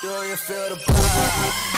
Do you feel the power?